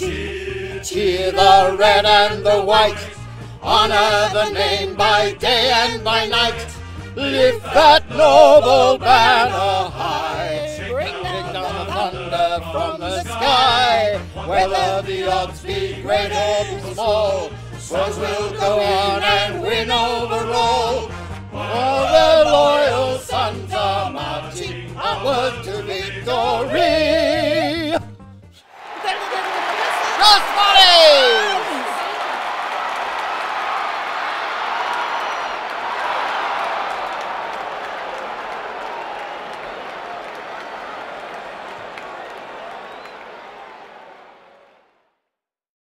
Cheer, cheer the red and the white. Honor the name by day and by night. Lift that noble banner high. Bring down the thunder from the sky. Whether the odds be great or small, Swans will go on and win over all. All the loyal sons are marching upward to victory. Osmari!